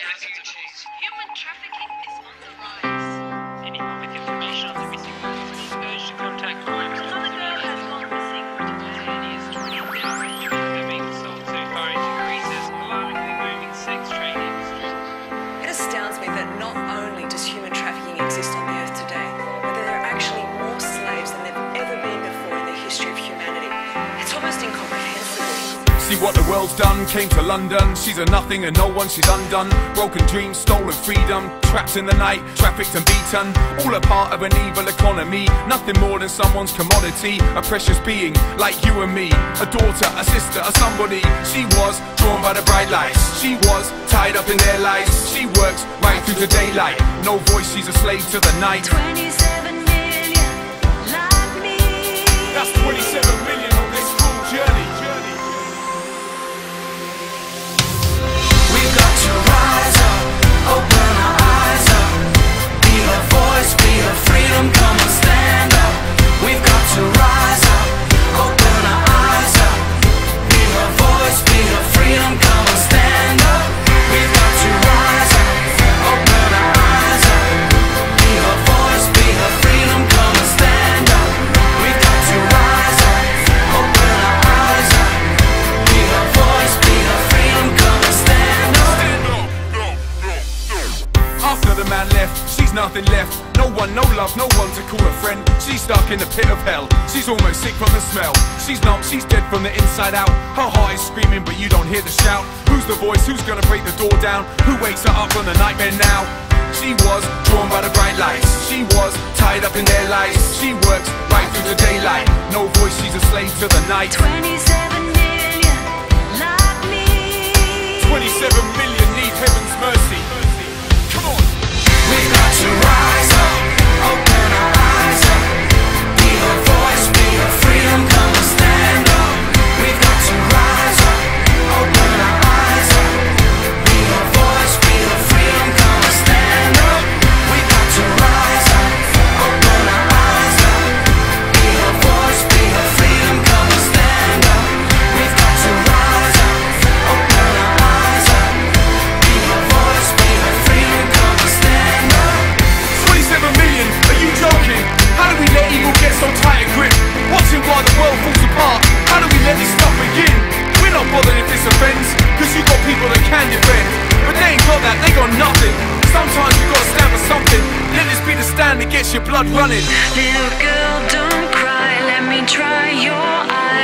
human trafficking? See what the world's done, came to London. She's a nothing and no one, she's undone. Broken dreams, stolen freedom. Trapped in the night, trafficked and beaten. All a part of an evil economy. Nothing more than someone's commodity. A precious being, like you and me. A daughter, a sister, a somebody. She was drawn by the bright lights. She was tied up in their lies She works right through the daylight. No voice, she's a slave to the night. 27 million, like me. That's 27 nothing left. No one, no love, no one to call a friend. She's stuck in the pit of hell. She's almost sick from the smell. She's numb, she's dead from the inside out. Her heart is screaming but you don't hear the shout. Who's the voice, who's gonna break the door down? Who wakes her up from the nightmare now? She was drawn by the bright lights. She was tied up in their lies She works right through the daylight. No voice, she's a slave to the night. 27 million like me. 27 Sometimes you gotta stand for something. Let this be the stand that gets your blood running. Little girl, don't cry. Let me dry your eyes.